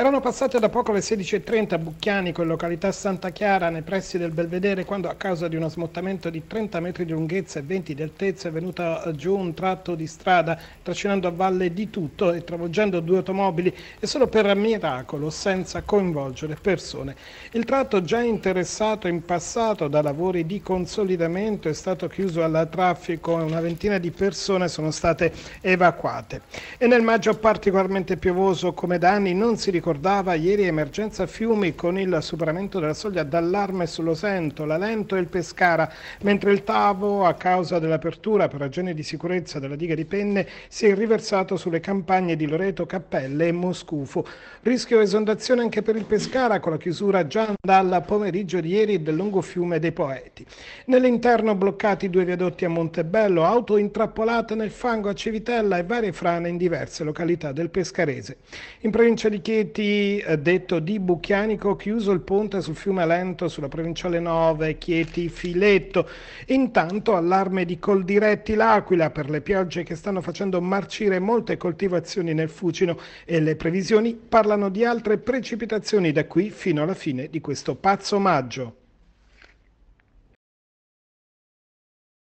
Erano passate da poco le 16.30 a Bucchianico, in località Santa Chiara, nei pressi del Belvedere, quando a causa di uno smottamento di 30 metri di lunghezza e 20 di altezza è venuto giù un tratto di strada, trascinando a valle di tutto e travolgendo due automobili e solo per miracolo, senza coinvolgere persone. Il tratto già interessato in passato da lavori di consolidamento è stato chiuso al traffico e una ventina di persone sono state evacuate. E nel maggio particolarmente piovoso come da anni non si ricorda ricordava ieri emergenza Fiumi con il superamento della soglia d'allarme sull'Osento, la Lento e il Pescara, mentre il Tavo, a causa dell'apertura per ragioni di sicurezza della diga di Penne, si è riversato sulle campagne di Loreto, Cappelle e Moscufo. Rischio esondazione anche per il Pescara con la chiusura già dal pomeriggio di ieri del lungo fiume dei Poeti. Nell'interno bloccati due viadotti a Montebello, auto intrappolate nel fango a Civitella e varie frane in diverse località del Pescarese. In provincia di Chieti Chieti, eh, detto di Bucchianico, chiuso il ponte sul fiume Lento sulla provinciale 9, Chieti, Filetto. Intanto allarme di Coldiretti l'Aquila per le piogge che stanno facendo marcire molte coltivazioni nel Fucino e le previsioni parlano di altre precipitazioni da qui fino alla fine di questo pazzo maggio.